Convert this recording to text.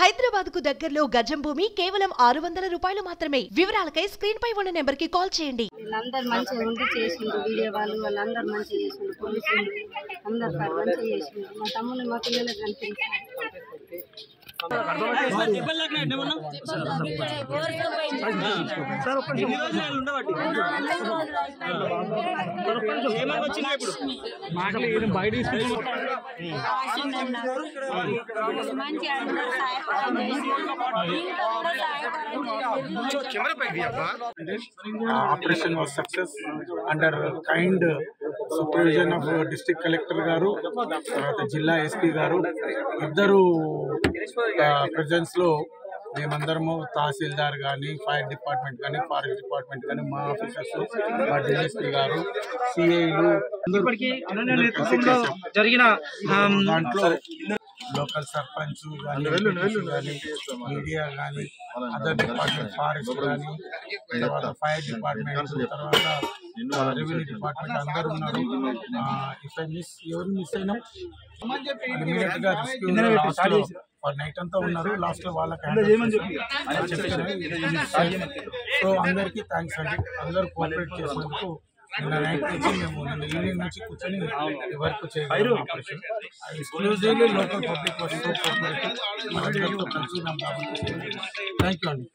హైదరాబాద్కు దగ్గరలో గజం భూమి కేవలం ఆరు వందల రూపాయలు మాత్రమే. వివరాలకై స్క్రీన్ పై ఉన్న నెంబర్కి కాల్ చేయండి. వీళ్ళందరూ మంచిగా ఉండి వీడియో వాళ్ళు వాళ్ళందరూ మంచిగా పోలీసులు అందరు మంచిగా మా తమ్ముని మా పిల్లలకు కనిపించారు operation was success under kind supervision of district collector గారు తర్వాత జిల్లా ఎస్పీ గారు ఇద్దరు ప్రజెన్స్లో మేమందరము తహసీల్దార్ కానీ ఫైర్ డిపార్ట్మెంట్ కానీ ఫారెస్ట్ డిపార్ట్మెంట్ కానీ మా ఆఫీసర్స్ మా డిఎస్పీ గారు సిఐలు జరిగిన దాంట్లో లోకల్ సర్పంచ్ కానీ మీడియా కానీ అదర్ డిపార్ట్మెంట్ ఫారెస్ట్ కానీ తర్వాత ఫైర్ డిపార్ట్మెంట్ తర్వాత రెవెన్యూ డిపార్ట్మెంట్ అందరూ ఉన్నారు. ఇఫ్ ఐ మిస్ ఎవరు మిస్ అయినా ఇమీడియట్గా రెస్క్యూ నైట్ అంతా ఉన్నారు. లాస్ట్లో వాళ్ళకి సో అందరికీ థ్యాంక్స్ అండి. అందరూ కోఆపరేట్ చేసినందుకు నిన్న నైట్ నుంచి మేము నిన్న ఈవినింగ్ నుంచి కూర్చొని వర్క్ చేయగలం ఆపరేషన్ ఎక్స్క్లూజివ్లీ లోకల్ పబ్లిక్ కలిసి మేము థ్యాంక్ యూ అండి.